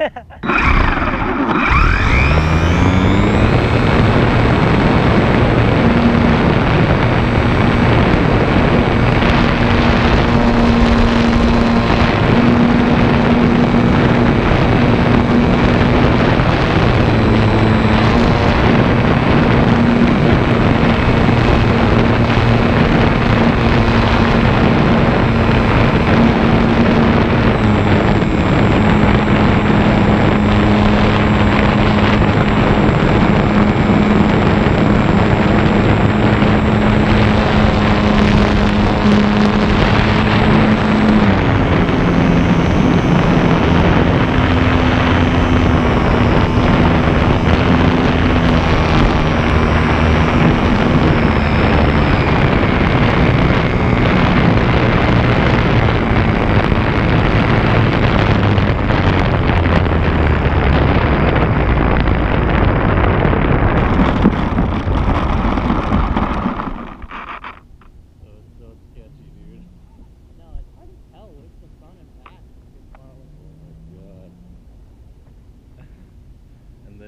Yeah.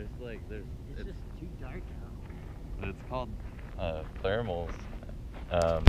there's like there's it. It's, just too dark out. it's called uh, thermals. Um,